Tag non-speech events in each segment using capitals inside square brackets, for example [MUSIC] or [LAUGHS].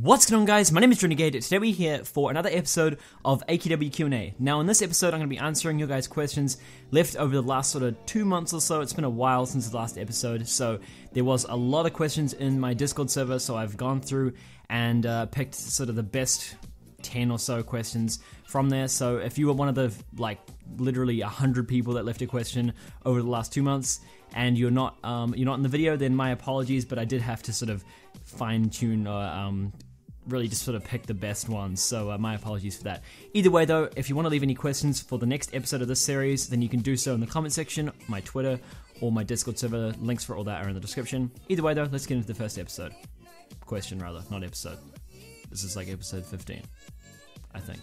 What's going on guys, my name is Renegade, today we're here for another episode of AQW Q&A. Now in this episode I'm going to be answering your guys' questions left over the last sort of two months or so, it's been a while since the last episode, so there was a lot of questions in my Discord server, so I've gone through and uh, picked sort of the best 10 or so questions from there, so if you were one of the like literally 100 people that left a question over the last two months, and you're not um, you're not in the video, then my apologies, but I did have to sort of fine tune or um, really just sort of pick the best ones. So uh, my apologies for that. Either way, though, if you want to leave any questions for the next episode of this series, then you can do so in the comment section, my Twitter, or my Discord server. Links for all that are in the description. Either way, though, let's get into the first episode. Question, rather, not episode. This is like episode 15, I think.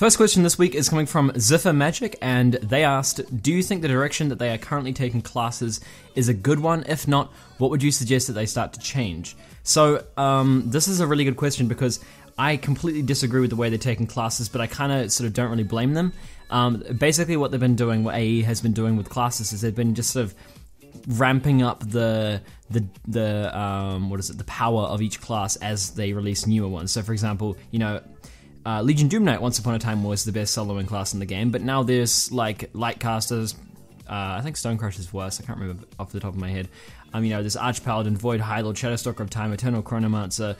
First question this week is coming from Ziffer Magic, and they asked, "Do you think the direction that they are currently taking classes is a good one? If not, what would you suggest that they start to change?" So, um, this is a really good question because I completely disagree with the way they're taking classes, but I kind of sort of don't really blame them. Um, basically, what they've been doing, what AE has been doing with classes, is they've been just sort of ramping up the the the um, what is it the power of each class as they release newer ones. So, for example, you know uh, Legion Doom Knight once upon a time was the best soloing class in the game, but now there's like Lightcasters. Uh, I think Stonecrush is worse. I can't remember off the top of my head. Um, you know, there's Arch Paladin, Void High Shadowstalker of Time, Eternal Chronomancer,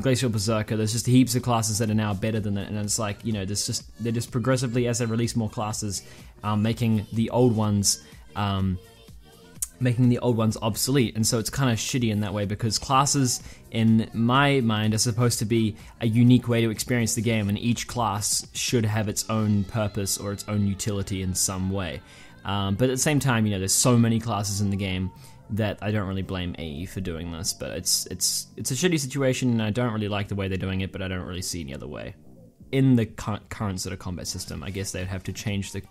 Glacial Berserker. There's just heaps of classes that are now better than that, and it's like you know, there's just they're just progressively as they release more classes, um, making the old ones. Um, making the old ones obsolete. And so it's kind of shitty in that way because classes, in my mind, are supposed to be a unique way to experience the game, and each class should have its own purpose or its own utility in some way. Um, but at the same time, you know, there's so many classes in the game that I don't really blame AE for doing this. But it's it's it's a shitty situation, and I don't really like the way they're doing it. But I don't really see any other way. In the current sort of combat system, I guess they'd have to change the,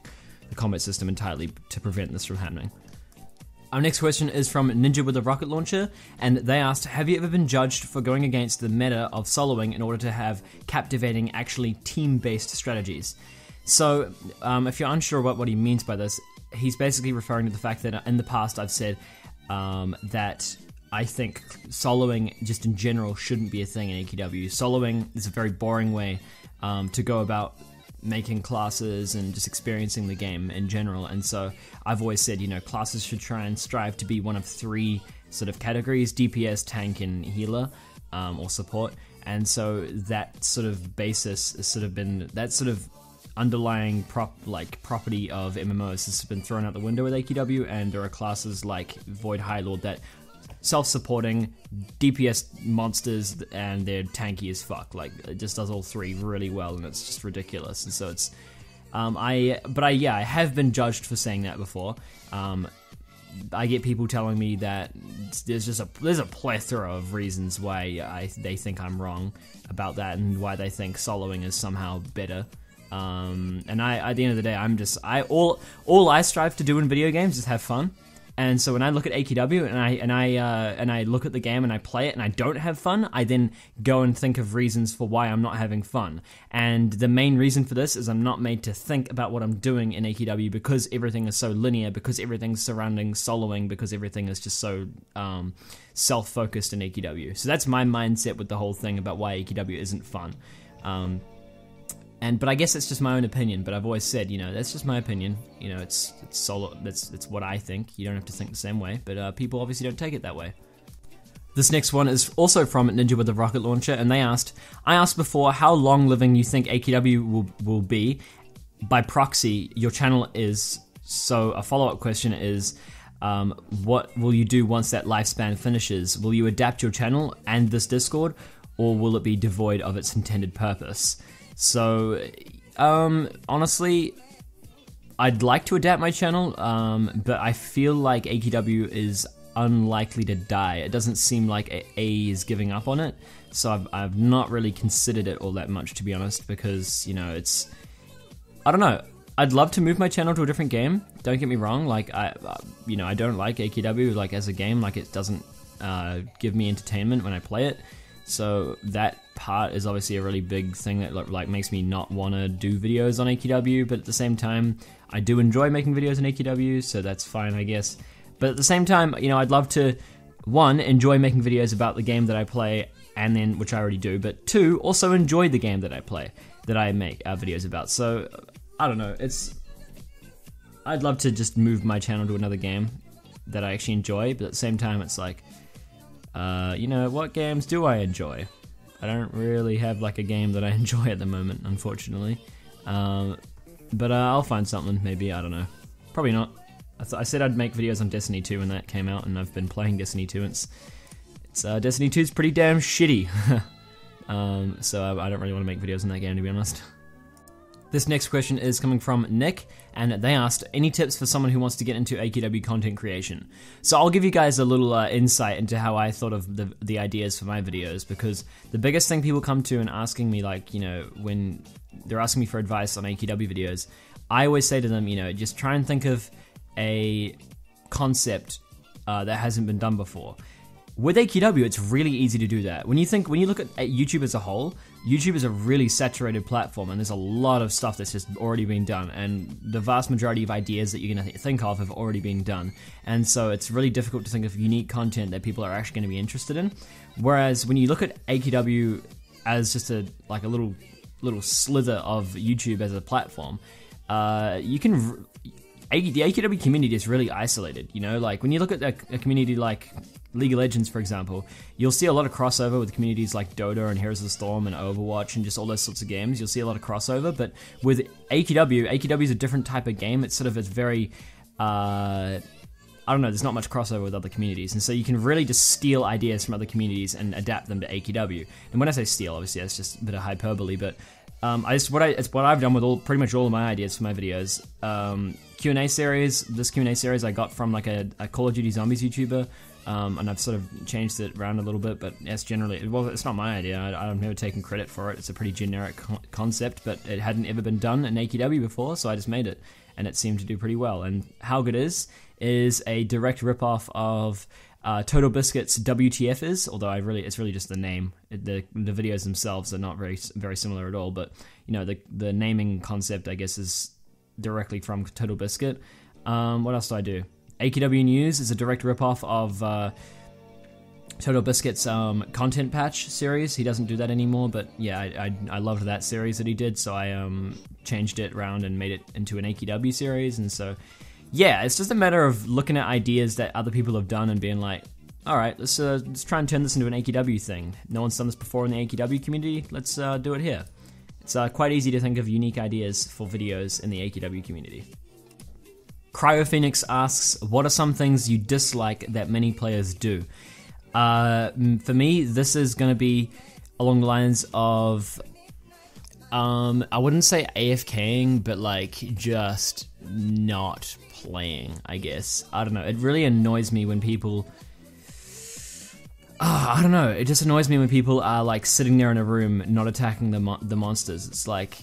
the combat system entirely to prevent this from happening. Our next question is from Ninja with a Rocket Launcher, and they asked Have you ever been judged for going against the meta of soloing in order to have captivating, actually team based strategies? So, um, if you're unsure about what he means by this, he's basically referring to the fact that in the past I've said um, that I think soloing, just in general, shouldn't be a thing in AQW. Soloing is a very boring way um, to go about making classes and just experiencing the game in general. And so I've always said, you know, classes should try and strive to be one of three sort of categories DPS, tank, and healer um, or support. And so that sort of basis has sort of been that sort of underlying prop like property of MMOs has been thrown out the window with AQW, and there are classes like Void High Lord that self-supporting DPS monsters and they're tanky as fuck. Like it just does all three really well, and it's just ridiculous. And so it's, um, I but I yeah I have been judged for saying that before. Um, I get people telling me that there's just a there's a plethora of reasons why I they think I'm wrong about that and why they think soloing is somehow better. Um, and I at the end of the day I'm just I all all I strive to do in video games is have fun. And so when I look at AQW and I and I uh, and I look at the game and I play it and I don't have fun, I then go and think of reasons for why I'm not having fun. And the main reason for this is I'm not made to think about what I'm doing in AQW because everything is so linear, because everything's surrounding soloing, because everything is just so um, self-focused in AQW. So that's my mindset with the whole thing about why AQW isn't fun. Um, and but I guess it's just my own opinion. But I've always said, you know, that's just my opinion. You know, it's it's solo. That's it's what I think. You don't have to think the same way. But uh, people obviously don't take it that way. This next one is also from Ninja with the Rocket Launcher, and they asked, I asked before how long living you think AQW will, will be. By proxy, your channel is. So a follow up question is, um, what will you do once that lifespan finishes? Will you adapt your channel and this Discord, or will it be devoid of its intended purpose? So, um, honestly, I'd like to adapt my channel, um, but I feel like AQW is unlikely to die. It doesn't seem like A is giving up on it, so I've, I've not really considered it all that much, to be honest, because, you know, it's. I don't know. I'd love to move my channel to a different game. Don't get me wrong. Like I, uh, you know, I don't like AQW like as a game. Like it doesn't uh, give me entertainment when I play it. So that part is obviously a really big thing that like makes me not want to do videos on AQW, but at the same time, I do enjoy making videos on AQW, so that's fine, I guess. But at the same time, you know, I'd love to one enjoy making videos about the game that I play and then which I already do, but two, also enjoy the game that I play, that I make uh, videos about. So I don't know. It's I'd love to just move my channel to another game that I actually enjoy, but at the same time, it's like, uh, you know, what games do I enjoy? I don't really have like a game that I [LAUGHS] enjoy at the moment, unfortunately. Um, but uh, I'll find something, maybe. I don't know. Probably not. I, th- I, said I'd make videos on Destiny 2 when that came out, and I've been playing Destiny 2. And it's, it's uh, Destiny 2 is pretty damn shitty. [LAUGHS] um, so I, I don't really want to make videos on that game, to be honest. [LAUGHS] This next question is coming from Nick, and they asked, any tips for someone who wants to get into AQW content creation? So I'll give you guys a little uh, insight into how I thought of the, the ideas for my videos, because the biggest thing people come to and asking me, like, you know, when they're asking me for advice on AQW videos, I always say to them, you know, just try and think of a concept uh, that hasn't been done before. With AQW, it's really easy to do that. When you think, when you look at YouTube as a whole, YouTube is a really saturated platform, and there's a lot of stuff that's just already been done, and the vast majority of ideas that you're going to think of have already been done. And so it's really difficult to think of unique content that people are actually going to be interested in. Whereas when you look at AQW as just a like a little little slither of YouTube as a platform, uh, you can the AQW community is really isolated. You know, like when you look at a, a, community like League of Legends, for example, you'll see a lot of crossover with communities like Dota and Heroes of the Storm and Overwatch and just all those sorts of games. You'll see a lot of crossover, but with AQW, AQW is a different type of game. It's sort of it's very. Uh, I don't know, there's not much crossover with other communities, and so you can really just steal ideas from other communities and adapt them to AQW. And when I say steal, obviously that's just a bit of hyperbole, but um, I just what I it's what I've done with all pretty much all of my ideas for my videos. Um, Q and A series. This Q and A series I got from like a, a Call of Duty Zombies YouTuber, um, and I've sort of changed it around a little bit. But it's generally it. well, it's not my idea. I, have never taken credit for it. It's a pretty generic co- concept, but it hadn't ever been done in AQW before, so I just made it, and it seemed to do pretty well. And how good is is a direct ripoff of uh, Total Biscuits WTF is, although I really it's really just the name. The the videos themselves are not very very similar at all, but you know the the naming concept I guess is directly from Total Biscuit. Um, what else do I do? AQW News is a direct ripoff of uh, Total Biscuit's um, content patch series. He doesn't do that anymore, but yeah, I, I, I loved that series that he did, so I um, changed it around and made it into an AQW series, and so yeah, it's just a matter of looking at ideas that other people have done and being like, all right, let's uh, let's try and turn this into an AQW thing. No one's done this before in the AQW community. Let's uh, do it here. It's uh, quite easy to think of unique ideas for videos in the AQW community. CryoPhoenix asks, "What are some things you dislike that many players do?" Uh, for me, this is going to be along the lines of um, I wouldn't say AFKing, but like just not playing, I guess. I don't know. It really annoys me when people. Oh, I don't know. It just annoys me when people are like sitting there in a room, not attacking the mo- the monsters. It's like,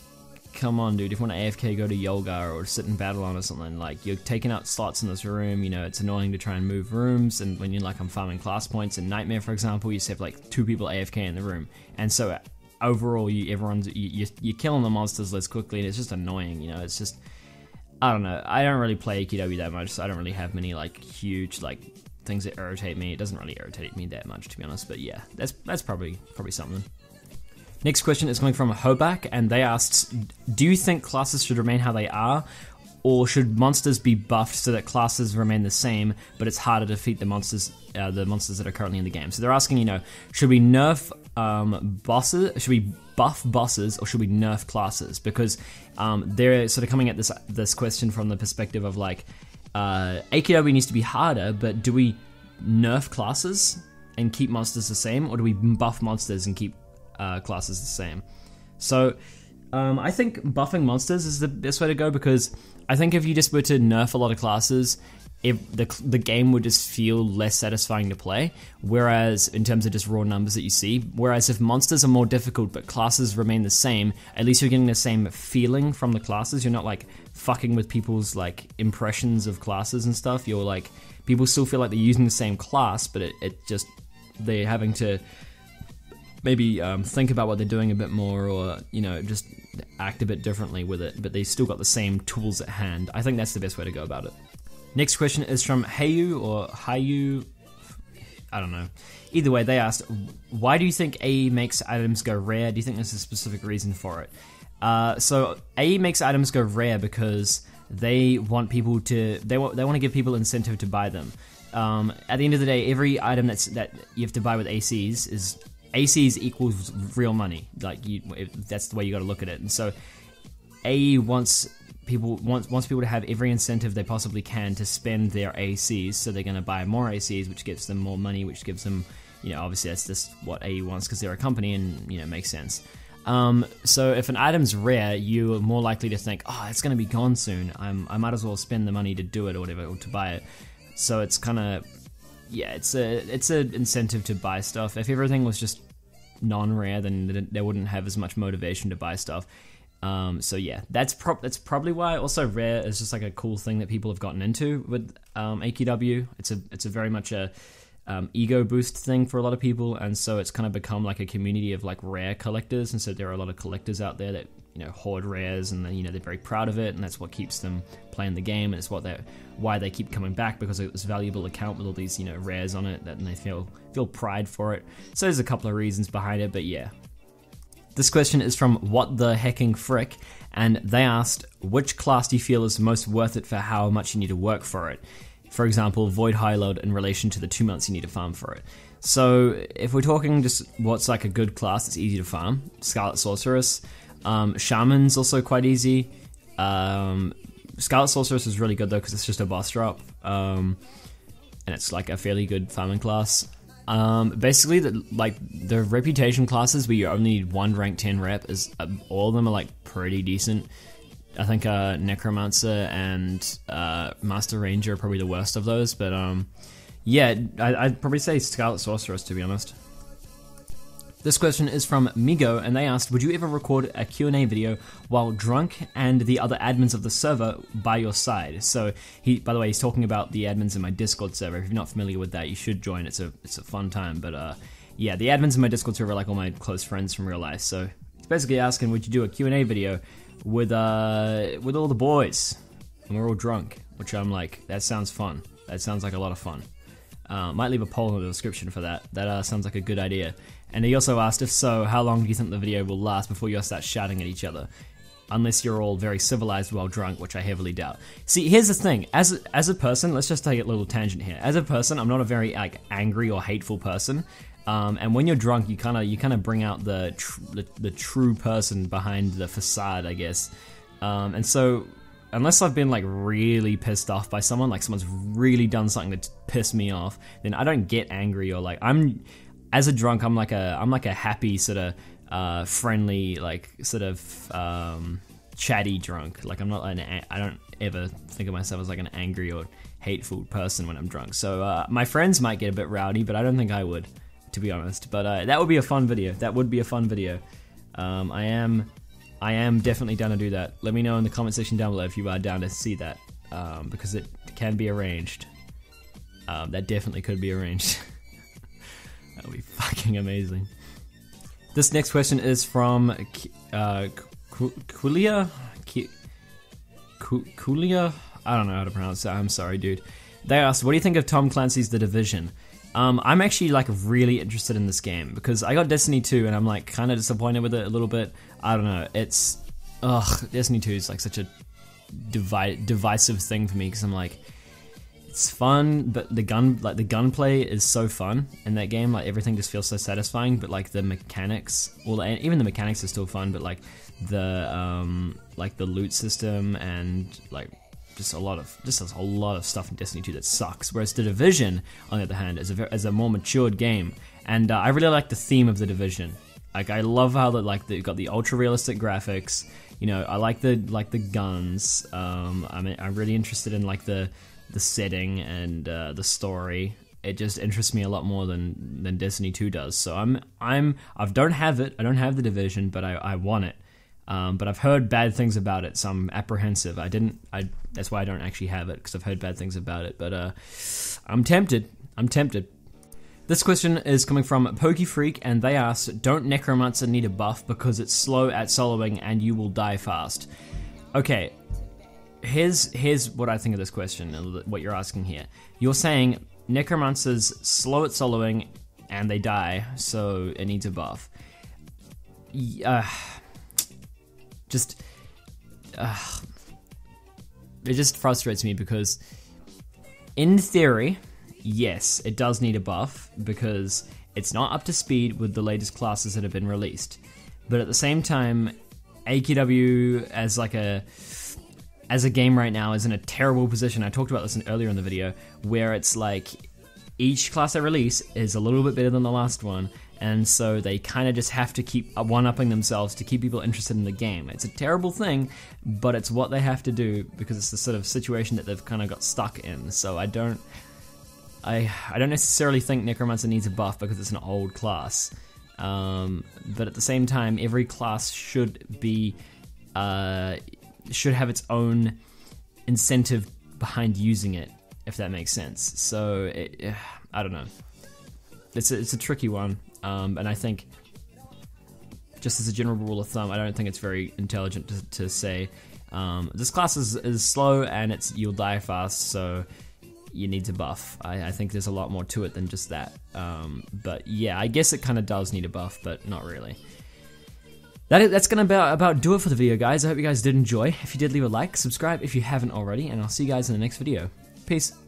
come on, dude. If you want to AFK, go to Yulgar or sit in Battleon or something. Like you're taking out slots in this room. You know, it's annoying to try and move rooms. And when you're like, I'm farming class points in Nightmare, for example, you just have like two people AFK in the room, and so overall, you everyone's you, you're killing the monsters less quickly, and it's just annoying. You know, it's just I don't know. I don't really play AQW that much, so I don't really have many like huge like things that irritate me. It doesn't really irritate me that much, to be honest. But yeah, that's that's probably probably something. Next question is coming from Hoback, and they asked, "Do you think classes should remain how they are, or should monsters be buffed so that classes remain the same, but it's harder to defeat the monsters, uh, the monsters that are currently in the game?" So they're asking, you know, should we nerf um, bosses? Should we buff bosses or should we nerf classes? Because um, they're sort of coming at this this question from the perspective of like uh, AQW needs to be harder, but do we nerf classes and keep monsters the same, or do we buff monsters and keep uh, classes the same? So um, I think buffing monsters is the best way to go because I think if you just were to nerf a lot of classes, the the game would just feel less satisfying to play. Whereas in terms of just raw numbers that you see, whereas if monsters are more difficult but classes remain the same, at least you're getting the same feeling from the classes. You're not like fucking with people's like impressions of classes and stuff. You're like people still feel like they're using the same class, but it, it just they're having to maybe um, think about what they're doing a bit more or you know just act a bit differently with it but they still got the same tools at hand i think that's the best way to go about it Next question is from Hayu or Hayu. I don't know. Either way, they asked, why do you think AE makes items go rare? Do you think there's a specific reason for it? Uh, so AE makes items go rare because they want people to they want they want to give people incentive to buy them. Um, at the end of the day, every item that's that you have to buy with ACs is ACs equals real money. Like you, that's the way you got to look at it. And so AE wants people wants wants people to have every incentive they possibly can to spend their ACs. So they're going to buy more ACs, which gives them more money, which gives them, you know, obviously that's just what AE wants because they're a company and you know makes sense. Um, so if an item's rare, you're more likely to think, oh, it's going to be gone soon. I'm, I might as well spend the money to do it or whatever, or to buy it. So it's kind of, yeah, it's a it's an incentive to buy stuff. If everything was just non-rare, then they wouldn't have as much motivation to buy stuff. Um, so yeah, that's that's probably why. Also, rare is just like a cool thing that people have gotten into with um, AQW. It's a it's a very much a um, ego boost thing for a lot of people, and so it's kind of become like a community of like rare collectors. And so there are a lot of collectors out there that you know hoard rares, and then, you know they're very proud of it, and that's what keeps them playing the game, and it's what they why they keep coming back because it's a valuable account with all these you know rares on it, that and they feel feel pride for it. So there's a couple of reasons behind it, but yeah, this question is from What the Hecking Frick, and they asked, which class do you feel is most worth it for how much you need to work for it? For example, Void Highlord in relation to the two months you need to farm for it. So, if we're talking just what's like a good class that's easy to farm, Scarlet Sorceress. Um, Shaman's also quite easy. Um, Scarlet Sorceress is really good though because it's just a boss drop. Um, and it's like a fairly good farming class. Um, basically, the, like the reputation classes where you only need one rank 10 rep is uh, all of them are like pretty decent. I think uh, Necromancer and uh, Master Ranger are probably the worst of those, but um, yeah, I, would probably say Scarlet Sorceress to be honest. This question is from Migo, and they asked, "Would you ever record a Q&A video while drunk and the other admins of the server by your side?" So he, by the way, he's talking about the admins in my Discord server. If you're not familiar with that, you should join. It's a it's a fun time. But uh, yeah, the admins in my Discord server are like all my close friends from real life. So he's basically asking, "Would you do a Q&A video with uh with all the boys?" And we're all drunk, which I'm like, that sounds fun. That sounds like a lot of fun. Uh, might leave a poll in the description for that. That uh, sounds like a good idea. And he also asked, if so, how long do you think the video will last before you all start shouting at each other? Unless you're all very civilized while drunk, which I heavily doubt. See, here's the thing: as a, as a person, let's just take a little tangent here. As a person, I'm not a very like angry or hateful person. Um, and when you're drunk, you kind of you kind of bring out the, tr- the, the true person behind the facade, I guess. Um, and so, unless I've been like really pissed off by someone, like someone's really done something that pissed me off, then I don't get angry or like I'm as a drunk, I'm like a I'm like a happy sort of uh, friendly, like sort of um, chatty drunk. Like I'm not an I don't ever think of myself as like an angry or hateful person when I'm drunk. So uh, my friends might get a bit rowdy, but I don't think I would, to be honest. But uh, that would be a fun video. That would be a fun video. Um, I am I am definitely down to do that. Let me know in the comment section down below if you are down to see that um, because it can be arranged. Um, that definitely could be arranged. [LAUGHS] That would be fucking amazing. This next question is from uh, Kulia. Kulia? I don't know how to pronounce that. I'm sorry, dude. They asked, "What do you think of Tom Clancy's The Division?" Um, I'm actually like really interested in this game because I got Destiny 2 and I'm like kind of disappointed with it a little bit. I don't know. It's ugh, Destiny 2 is like such a divi- divisive thing for me because I'm like it's fun, but the gun like the gunplay is so fun in that game. Like everything just feels so satisfying. But like the mechanics, well, even the mechanics are still fun. But like the um like the loot system and like just a lot of just a lot of stuff in Destiny 2 that sucks. Whereas the Division, on the other hand, is a is a more matured game, and uh, I really like the theme of the Division. Like I love how that like they've got the ultra realistic graphics. You know, I like the like the guns. Um, I mean, I'm really interested in like the the setting and uh, the story. It just interests me a lot more than than Destiny 2 does. So I'm I'm I don't have it. I don't have the division, but I, I want it. Um, but I've heard bad things about it, so I'm apprehensive. I didn't. I that's why I don't actually have it because I've heard bad things about it. But uh, I'm tempted. I'm tempted. This question is coming from Pokefreak, and they ask, "Don't Necromancer need a buff because it's slow at soloing and you will die fast?" Okay, here's here's what I think of this question and what you're asking here. You're saying Necromancers slow at soloing and they die, so it needs a buff. Uh, just. Uh, it just frustrates me because, in theory, yes, it does need a buff because it's not up to speed with the latest classes that have been released. But at the same time, AQW as like a as a game right now is in a terrible position. I talked about this in, earlier in the video where it's like each class they release is a little bit better than the last one, and so they kind of just have to keep one upping themselves to keep people interested in the game. It's a terrible thing, but it's what they have to do because it's the sort of situation that they've kind of got stuck in. So I don't. I, I don't necessarily think Necromancer needs a buff because it's an old class. Um, but at the same time, every class should be uh, should have its own incentive behind using it, if that makes sense. So it, I don't know. It's a, it's a tricky one, um, and I think just as a general rule of thumb, I don't think it's very intelligent to, to say um, this class is, is slow and it's you'll die fast, so you need to buff. I, I, think there's a lot more to it than just that. Um, but yeah, I guess it kind of does need a buff, but not really. That that's gonna about, about do it for the video, guys. I hope you guys did enjoy. If you did, leave a like, subscribe if you haven't already, and I'll see you guys in the next video. Peace.